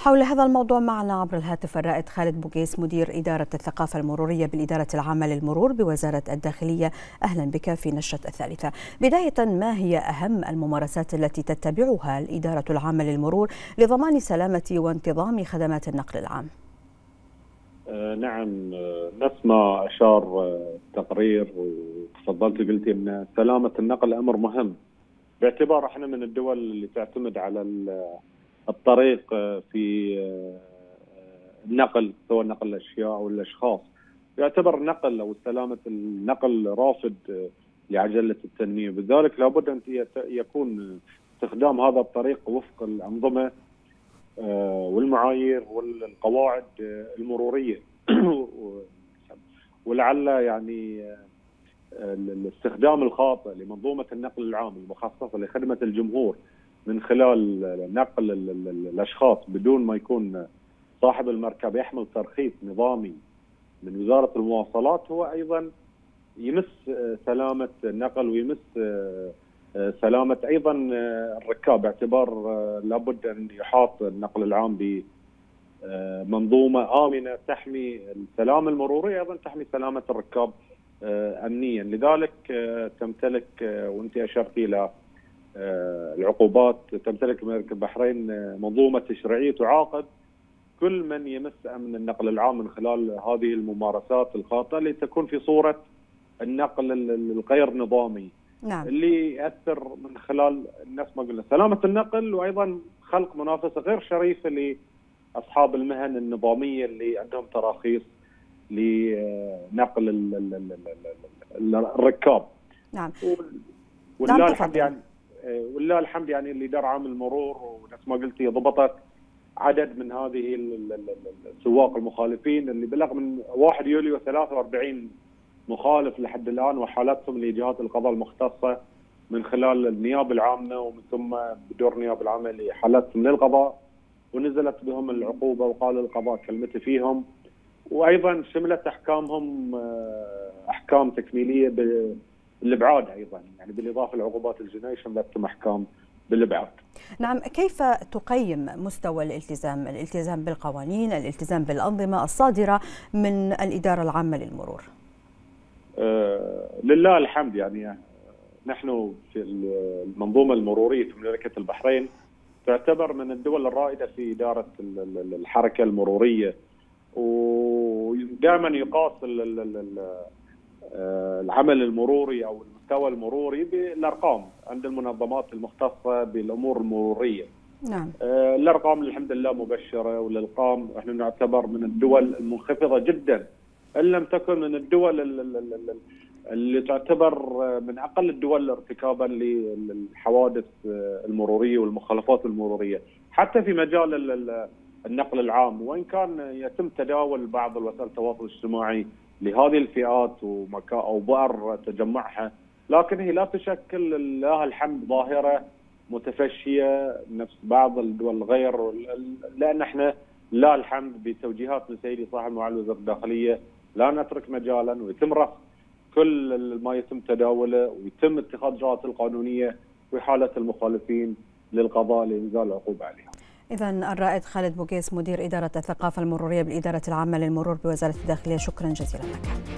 حول هذا الموضوع معنا عبر الهاتف الرائد خالد بوغيس مدير إدارة الثقافة المرورية بالإدارة العامة للمرور بوزارة الداخلية. أهلا بك في نشرة الثالثة. بداية ما هي أهم الممارسات التي تتبعها الإدارة العامة للمرور لضمان سلامة وانتظام خدمات النقل العام؟ آه نعم آه نفس ما أشار التقرير وتفضلت قلتي أن سلامة النقل أمر مهم. باعتبار إحنا من الدول اللي تعتمد على الطريق في النقل سواء نقل الأشياء أو الأشخاص. يعتبر النقل أو سلامة النقل رافد لعجلة التنمية. بذلك لابد أن يكون استخدام هذا الطريق وفق الأنظمة والمعايير والقواعد المرورية. ولعل يعني الاستخدام الخاطئ لمنظومة النقل العام المخصصه لخدمة الجمهور من خلال نقل الأشخاص بدون ما يكون صاحب المركب يحمل ترخيص نظامي من وزارة المواصلات هو أيضا يمس سلامة النقل ويمس سلامة أيضا الركاب. باعتبار لابد أن يحاط النقل العام بمنظومه آمنة تحمي السلامه المروريه أيضا تحمي سلامة الركاب امنيا. لذلك تمتلك وأنت اشرتي إلى العقوبات تمتلك مملكه البحرين منظومة تشريعيه تعاقب كل من يمس أمن النقل العام من خلال هذه الممارسات الخاطئة لتكون في صورة النقل الغير نظامي نعم. اللي يأثر من خلال نفس ما قلنا. سلامة النقل وأيضا خلق منافسة غير شريفة لأصحاب المهن النظامية اللي عندهم تراخيص لنقل الركاب. نعم. ولله الحمد يعني ولله الحمد يعني الاداره عام المرور ونفس ما قلتي ضبطت عدد من هذه السواق المخالفين اللي بلغ من 1 يوليو 43 مخالف لحد الآن وحالتهم لجهات القضاء المختصة من خلال النيابه العامة ومن ثم بدور النيابه العامه لحالتهم للقضاء. ونزلت بهم العقوبة وقال القضاء كلمته فيهم. وأيضا شملت أحكامهم أحكام تكميلية بالابعاد أيضا يعني بالاضافه للعقوبات الجنائيه شملتهم احكام بالابعاد. نعم كيف تقيم مستوى الالتزام؟ الالتزام بالقوانين، الالتزام بالأنظمة الصادرة من الإدارة العامة للمرور. آه لله الحمد يعني نحن في المنظومة المرورية في مملكة البحرين تعتبر من الدول الرائدة في إدارة الحركة المرورية ودائما يقاس العمل المروري أو المستوى المروري بالأرقام عند المنظمات المختصة بالأمور المرورية. نعم. الأرقام الحمد لله مبشرة والارقام إحنا نعتبر من الدول المنخفضة جدا إن لم تكن من الدول اللي تعتبر من أقل الدول ارتكابا للحوادث المرورية والمخالفات المرورية، حتى في مجال النقل العام وإن كان يتم تداول بعض الوسائل التواصل الاجتماعي لهذه الفئات ومكا أو بؤر تجمعها لكن هي لا تشكل لله الحمد ظاهرة متفشية نفس بعض الدول الغير لأن إحنا لا الحمد بتوجيهات من سيدي صاحب معالي وزير الداخلية لا نترك مجالا ويتم رفض كل ما يتم تداوله ويتم اتخاذ الاجراءات القانونية وحاله المخالفين للقضاء لانزال العقوبة عليهم. إذا الرائد خالد بوغيس مدير إدارة الثقافة المرورية بالإدارة العامة للمرور بوزارة الداخلية شكرا جزيلا لك.